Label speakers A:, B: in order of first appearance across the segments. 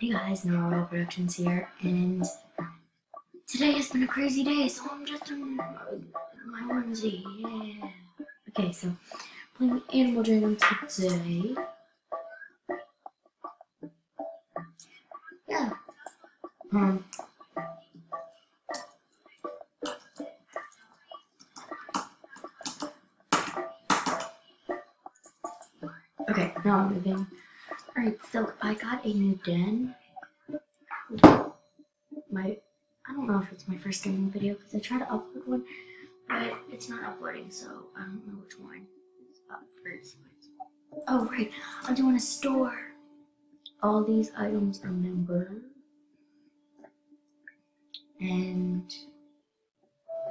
A: Hey guys, Narwhal Productions here, and today has been a crazy day, so I'm just in my onesie, yeah. Okay, so playing Animal Jam today. Yeah. Um. Okay, now I'm moving. Alright, so I got a new den. My, I don't know if it's my first gaming video because I tried to upload one, but it's not uploading, so I don't know which one is up first. Oh, right, I'm doing a store. All these items are member. And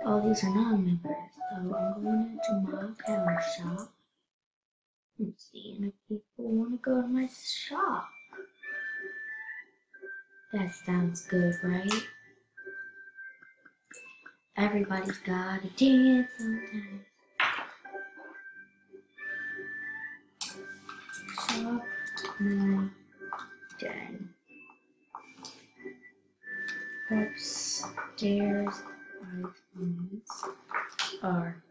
A: all these are non-members. So I'm going into my camera shop and seeing if people want to go to my shop. That sounds good, right? Everybody's got to dance sometimes. Shop my den. Upstairs items are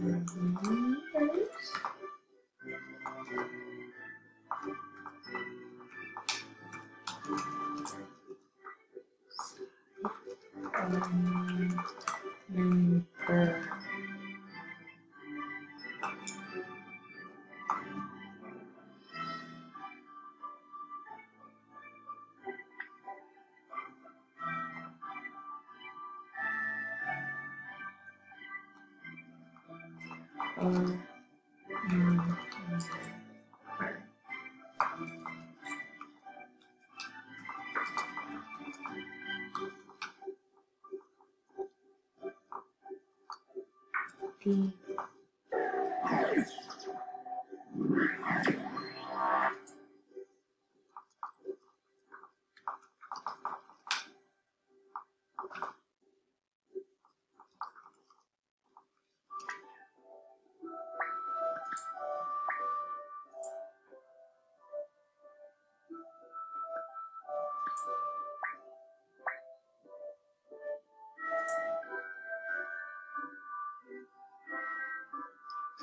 A: members. Um,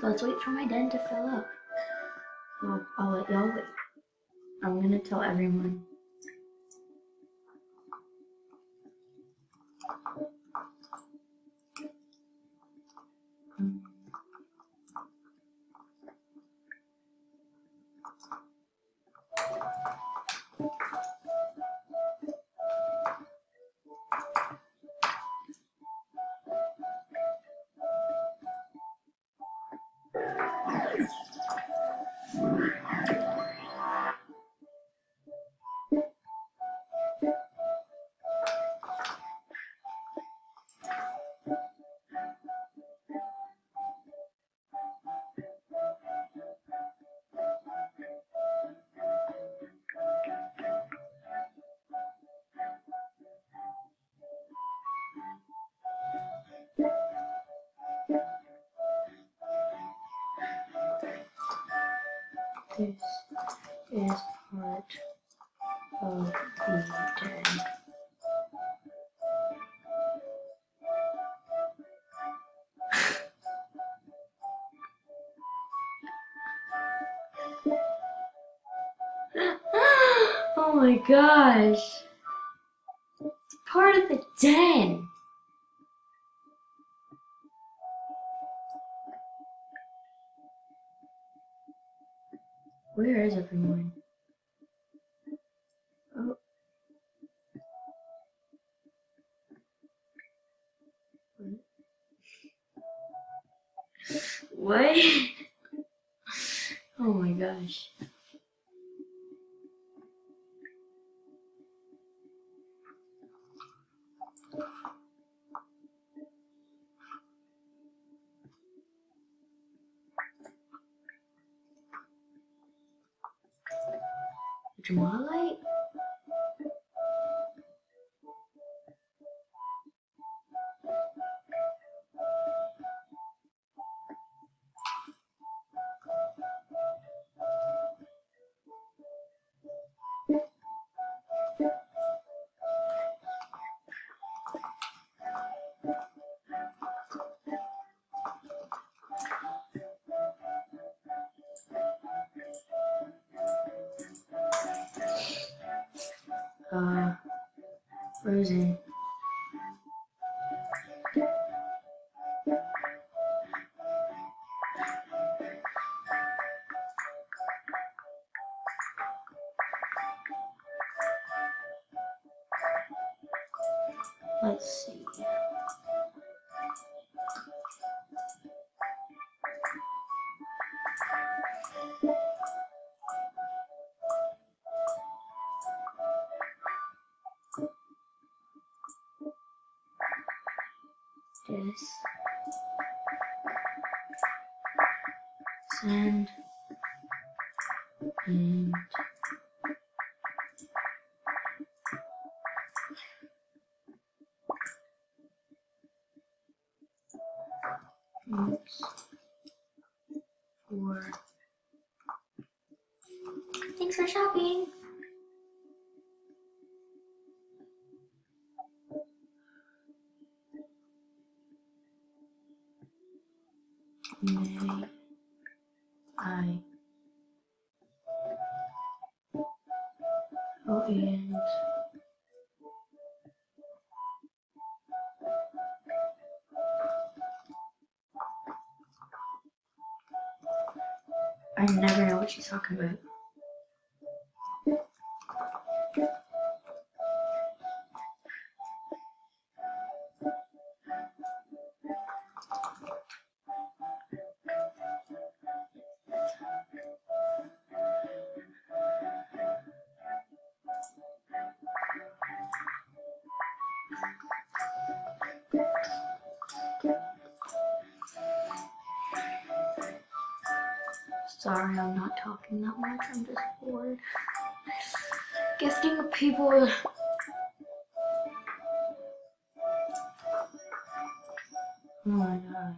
A: So let's wait for my den to fill up. I'll let y'all wait. I'm gonna tell everyone. This is part of the den. oh my gosh. It's part of the den. Where is everyone? Oh. What? oh my gosh. Uh, frozen. This. Sand. And. Thanks for shopping. Oh and I never know what she's talking about. Sorry, I'm not talking that much. I'm just bored. Gifting people. Oh my god.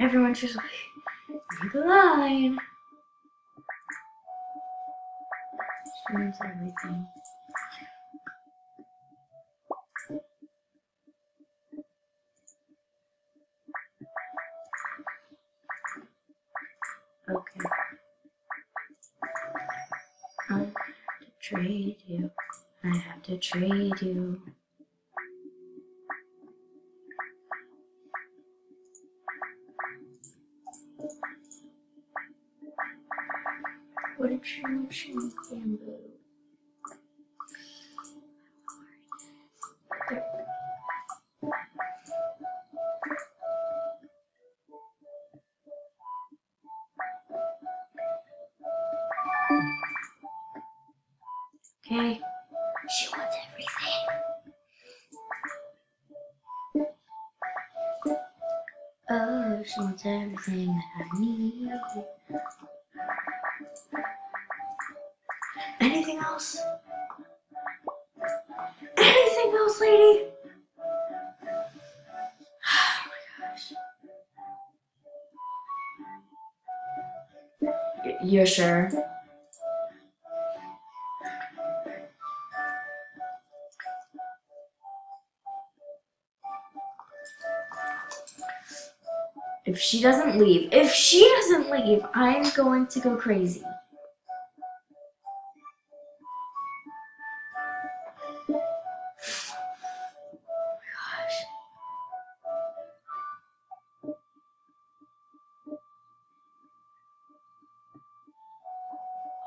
A: Everyone's just like, read the line. She knows everything. Okay. I have to trade you. I have to trade you. What did she mention? Okay. She wants everything. Oh, she wants everything that I need. Anything else? Anything else, lady? Oh my gosh. You're sure? She doesn't leave, if she doesn't leave, I'm going to go crazy.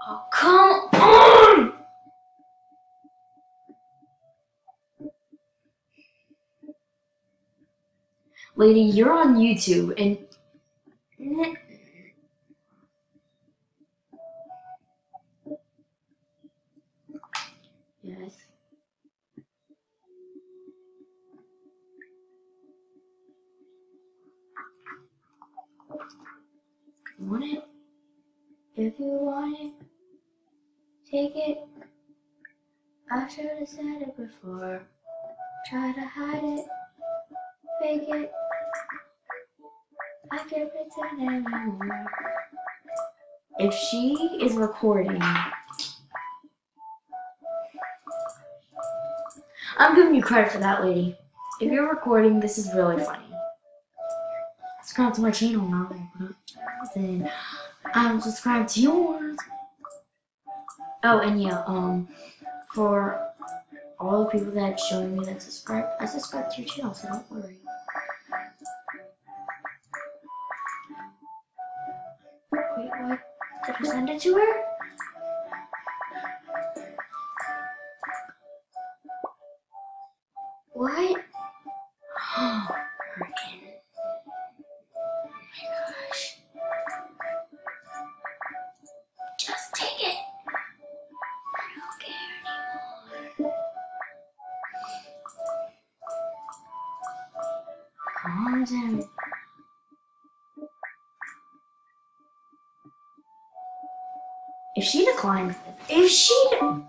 A: Oh, come on! Lady, you're on YouTube and. Yes. You want it? If you want it, take it. I should have said it before. Try to hide it, fake it. I can't pretend anymore. If she is recording, I'm giving you credit for that, lady. If you're recording, this is really funny. Subscribe to my channel now. Then I'm subscribed to yours. Oh, and yeah, um, for all the people that showing me that subscribe, I subscribe to your channel, so don't worry. Wait, what? Did I send it to her? If she declines this, if she. de-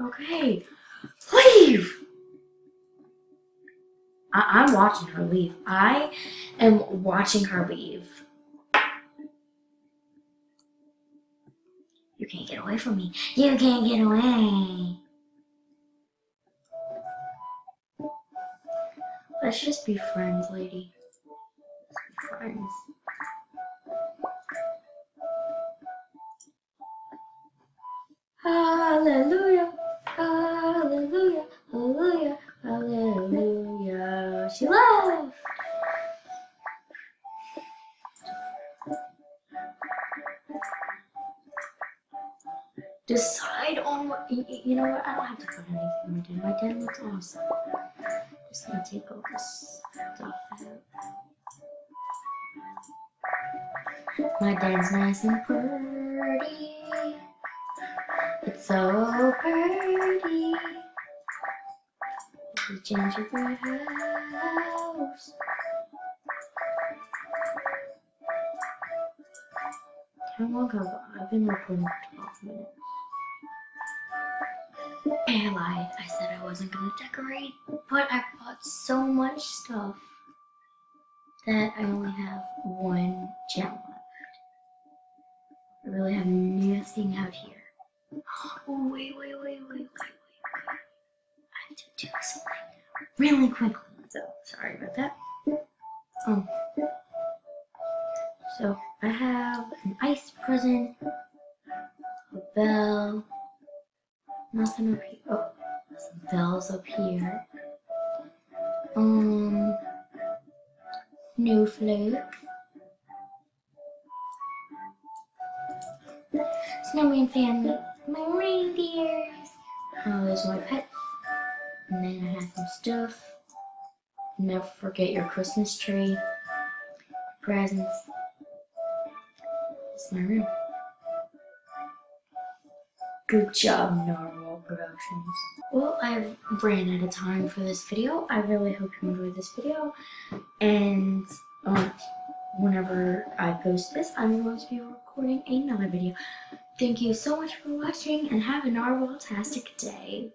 A: Okay, leave. I'm watching her leave. I am watching her leave. You can't get away from me. You can't get away. Let's just be friends, lady. Friends. Just gonna take all this stuff out. My den's nice and pretty. It's so pretty. The gingerbread house. How long have I've been recording I lied. I said I wasn't gonna decorate, but I bought so much stuff that I only have one gem left. I really have nothing out here. Oh, wait, wait, wait, wait, wait, wait, wait. I have to do something really quickly. So, sorry about that. Um, so, I have an ice present, a bell, nothing up here. Bells up here. Um, snowflakes. Snowman family, my reindeers. Oh, there's my pets. And then I have some stuff. Never forget your Christmas tree. Presents. It's my room. Good job, Narwhal Productions. Well, I've ran out of time for this video. I really hope you enjoyed this video. And um, whenever I post this, I'm going to be recording another video. Thank you so much for watching and have a narwhal-tastic day.